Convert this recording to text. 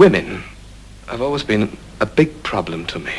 women have always been a big problem to me.